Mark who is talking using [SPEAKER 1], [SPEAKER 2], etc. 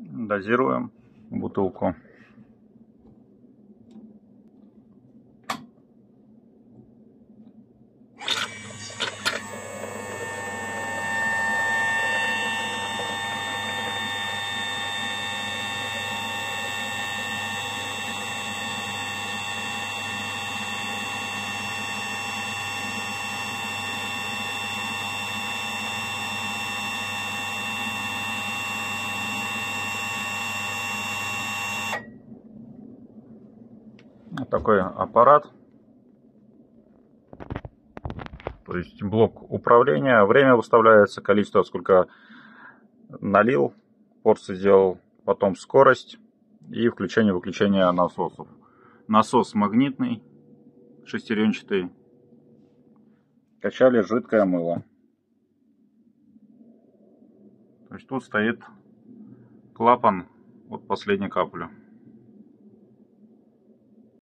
[SPEAKER 1] Дозируем бутылку. Такой аппарат. То есть блок управления. Время выставляется, количество, сколько налил, порции сделал, потом скорость и включение-выключение насосов. Насос магнитный, шестеренчатый. Качали жидкое мыло. То есть тут стоит клапан от последней капли.